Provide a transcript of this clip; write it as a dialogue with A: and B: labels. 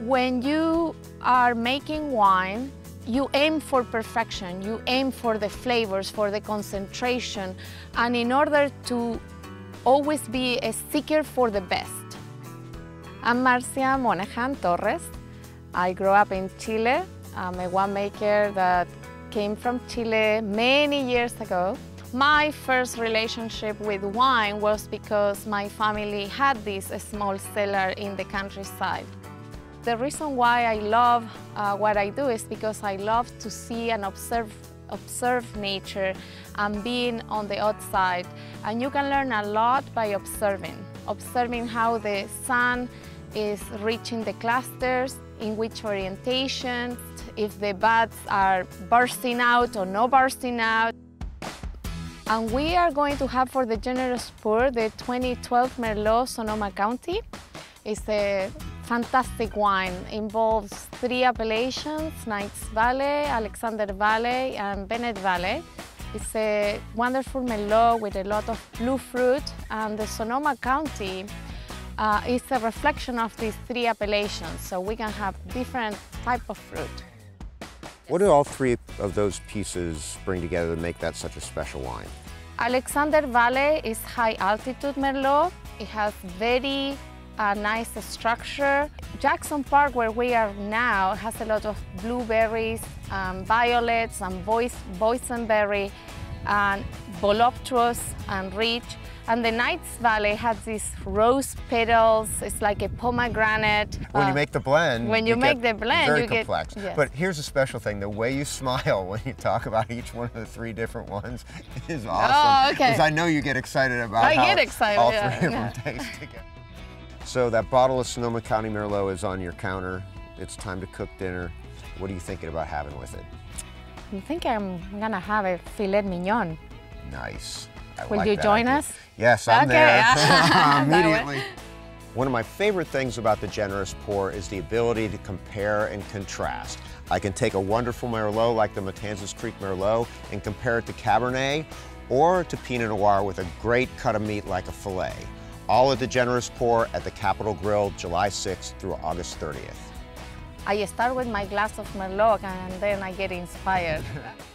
A: When you are making wine, you aim for perfection, you aim for the flavors, for the concentration, and in order to always be a seeker for the best. I'm Marcia Monahan Torres. I grew up in Chile. I'm a winemaker that came from Chile many years ago. My first relationship with wine was because my family had this small cellar in the countryside. The reason why I love uh, what I do is because I love to see and observe, observe nature and being on the outside. And you can learn a lot by observing, observing how the sun is reaching the clusters, in which orientation, if the buds are bursting out or not bursting out. And we are going to have for the Generous Pour the 2012 Merlot Sonoma County. It's a fantastic wine. Involves three appellations, Knights Valley, Alexander Valley, and Bennett Valley. It's a wonderful Merlot with a lot of blue fruit, and the Sonoma County uh, is a reflection of these three appellations, so we can have different type of fruit.
B: What do all three of those pieces bring together to make that such a special wine?
A: Alexander Valley is high altitude Merlot. It has very uh, nice structure. Jackson Park, where we are now, has a lot of blueberries, um, violets, and boysenberry, and voluptuous and rich. And the Knights Valley has these rose petals. It's like a pomegranate.
B: When you uh, make the blend,
A: when you, you make the blend,
B: very
A: you
B: complex.
A: get. Yes.
B: But here's a special thing: the way you smile when you talk about each one of the three different ones is
A: oh,
B: awesome.
A: Oh, okay.
B: Because I know you get excited about
A: I
B: how
A: get excited,
B: all
A: yeah,
B: three of
A: yeah.
B: them taste together. So that bottle of Sonoma County Merlot is on your counter. It's time to cook dinner. What are you thinking about having with it?
A: I'm thinking I'm gonna have a filet mignon.
B: Nice. I
A: Will
B: like
A: you join
B: idea.
A: us?
B: Yes, I'm
A: Okay.
B: there immediately. One of my favorite things about the Generous Pour is the ability to compare and contrast. I can take a wonderful Merlot like the Matanzas Creek Merlot and compare it to Cabernet or to Pinot Noir with a great cut of meat like a filet. All at the Generous Pour at the Capital Grille July 6th through August 30th.
A: I start with my glass of Merlot and then I get inspired.